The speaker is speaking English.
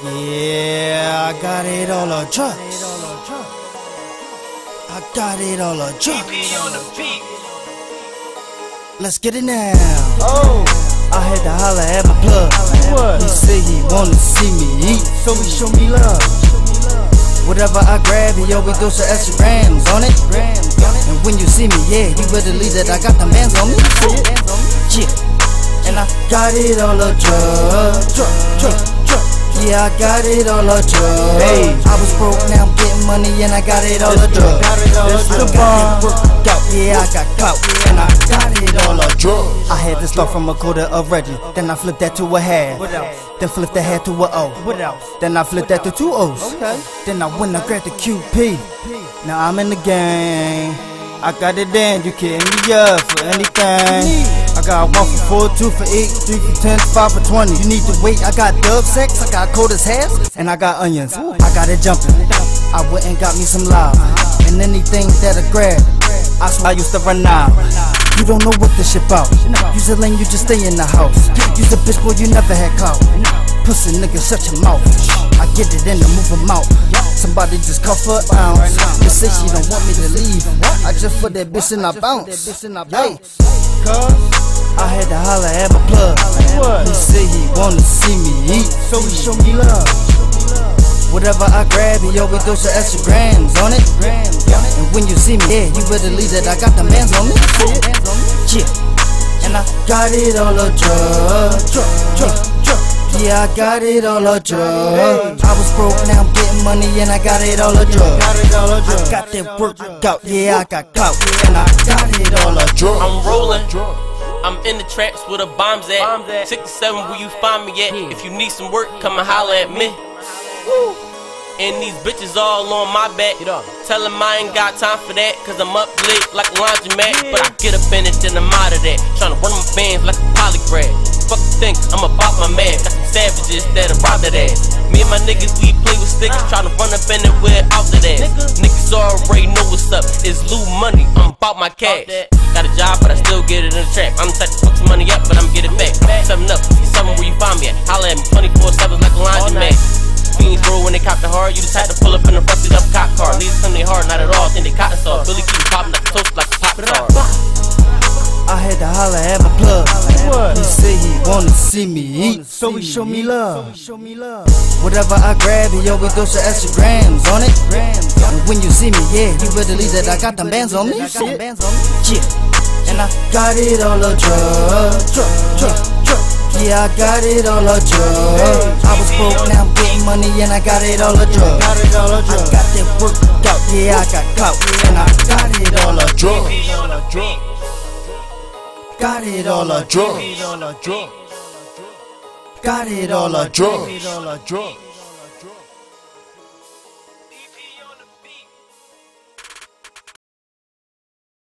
Yeah, I got it all a truck. I got it all a truck. Let's get it now. Oh, I had to holler at my plug. What? He said he wanna see me eat. so he show me love. Whatever I grab, he always throw some extra grams on it. And when you see me, yeah, you better leave that I got the mans on me. Yeah. And I got it all a drug. Yeah, I got it all a drug. Hey. I was broke, now I'm getting money, and I got it all a drug. Got it all a I drug. got it worked out, yeah, I got clout, and I got it all a drug. I had to start from a quarter of Reggie, then I flipped that to a half. What else? Then flipped the half to a O. What else? Then I flipped that to two O's. Okay. Then I went and grabbed the QP. Now I'm in the game. I got it in, you can't me up for anything. I got one for four, two for eight, three for ten, five for twenty. You need to wait. I got dub sex, I got cold as halves, and I got onions. I got it jumping. I went and got me some love. And anything that I grab, I swear I used to run out. You don't know what to ship out. Use a lane, you just stay in the house. Use a bitch boy, you never had clout. Pussy nigga, shut your mouth. I get it in and move 'em out. Somebody just cuff her ounce. Say she don't want me to leave. I just put that bitch in I bounce. Hey, Cuz, I had to holler at my plug. What? He said he wanna see me eat. show me, show me love. Whatever I grab, he always throw some extra grams on it. And when you see me, yeah, you better leave that I got the mans on me. Yeah. And I got it all a drug. Yeah, I got it all a drug. I was broke, now I'm getting money, and I got it all a drug. Got it all a I drug. got that work out, yeah, I got clout, and I got it all a drug. I'm rolling. I'm in the traps where the bombs at. Bombs at. 67, where you find me at? If you need some work, come and holler at me. And these bitches all on my back. Get up. Tell 'em I ain't got time for that, cause I'm up late like a laundromat. But I get up in it, then I'm out of that. Tryna run my bands like a polygraph. Fuck you think, I'm about my man. Got some savages that'll rob that ass. Me and my niggas, we play with sticks, tryna run up in it with out that ass. Niggas already know what's up. It's Lou money, I'm about my cash. Got a job, but I still get it in the trap. I'm the type to fuck some money up, but I'm getting back. Something up, something where you find me at. Holla at me 24 7 like a laundromat. Fiends bro when they cop the hard, you decide to pull up in the front up a cop car. Niggas come they hard, not at all, think they cotton soft. Billy keep popping like a toast like a pop star. I had to holler at my plug. Wanna see me eat. So he show me love. Whatever I grab, he always throw some extra grams on it. And when you see me, yeah, you better leave that I got them bands on me. Yeah. And I got it all a drug. drug, drug, drug. Yeah, I got it all a drug. I was broke, now I'm getting money, and I got it all a drug. Got it all a I drug. got that work out, yeah, I got clout, and I got it all a drug. Got it all a drug. Got it all a drug.